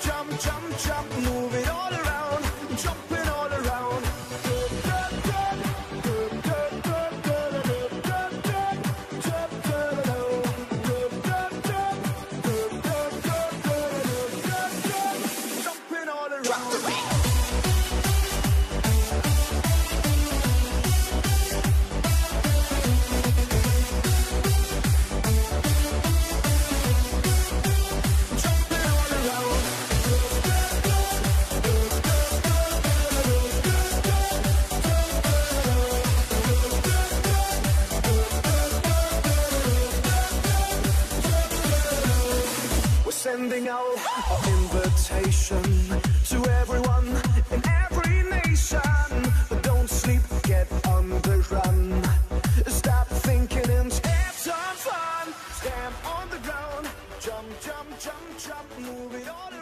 jump, jump, jump, move. Sending out our invitation to everyone in every nation. But don't sleep, get on the run. Stop thinking and have some fun. Stand on the ground, jump, jump, jump, jump, move it all